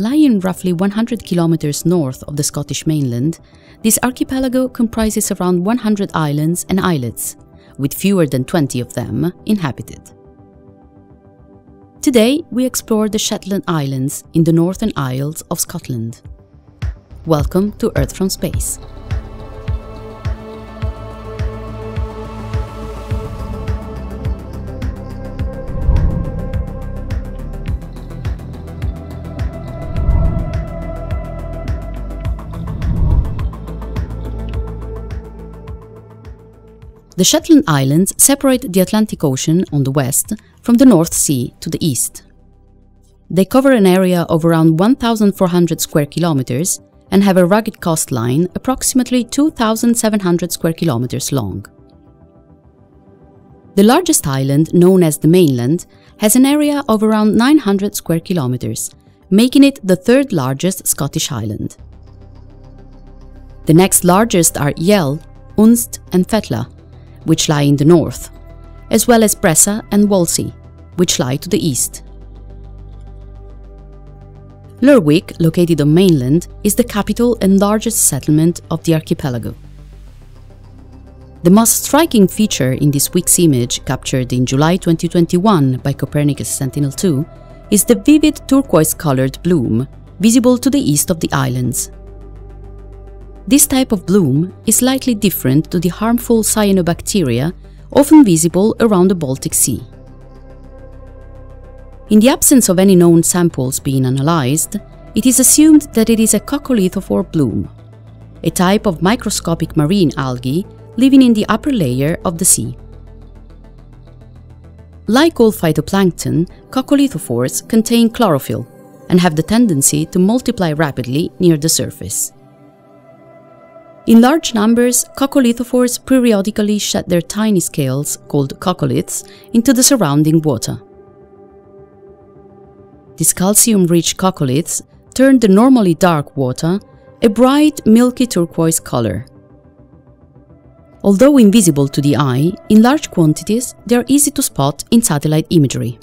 Lying roughly 100 kilometers north of the Scottish mainland, this archipelago comprises around 100 islands and islets, with fewer than 20 of them inhabited. Today, we explore the Shetland Islands in the Northern Isles of Scotland. Welcome to Earth from Space. The Shetland Islands separate the Atlantic Ocean on the west from the North Sea to the east. They cover an area of around 1,400 square kilometers and have a rugged coastline approximately 2,700 square kilometers long. The largest island, known as the mainland, has an area of around 900 square kilometers, making it the third largest Scottish island. The next largest are Yell, Unst and Fetlar, which lie in the north, as well as Bressay and Whalsay, which lie to the east. Lerwick, located on mainland, is the capital and largest settlement of the archipelago. The most striking feature in this week's image, captured in July 2021 by Copernicus Sentinel-2, is the vivid turquoise-colored bloom visible to the east of the islands. This type of bloom is slightly different to the harmful cyanobacteria often visible around the Baltic Sea. In the absence of any known samples being analyzed, it is assumed that it is a coccolithophore bloom, a type of microscopic marine algae living in the upper layer of the sea. Like all phytoplankton, coccolithophores contain chlorophyll and have the tendency to multiply rapidly near the surface. In large numbers, coccolithophores periodically shed their tiny scales, called coccoliths, into the surrounding water. These calcium-rich coccoliths turn the normally dark water a bright milky turquoise color. Although invisible to the eye, in large quantities they are easy to spot in satellite imagery.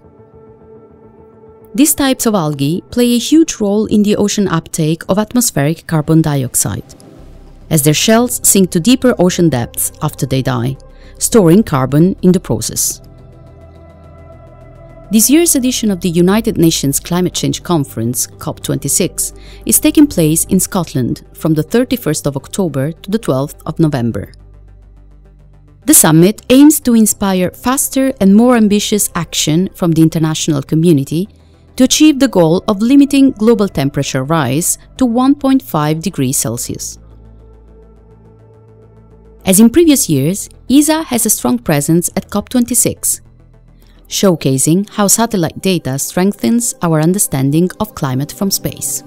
These types of algae play a huge role in the ocean uptake of atmospheric carbon dioxide as their shells sink to deeper ocean depths after they die, storing carbon in the process. This year's edition of the United Nations Climate Change Conference, COP26, is taking place in Scotland from the 31st of October to the 12th of November. The summit aims to inspire faster and more ambitious action from the international community to achieve the goal of limiting global temperature rise to 1.5 degrees Celsius. As in previous years, ESA has a strong presence at COP26, showcasing how satellite data strengthens our understanding of climate from space.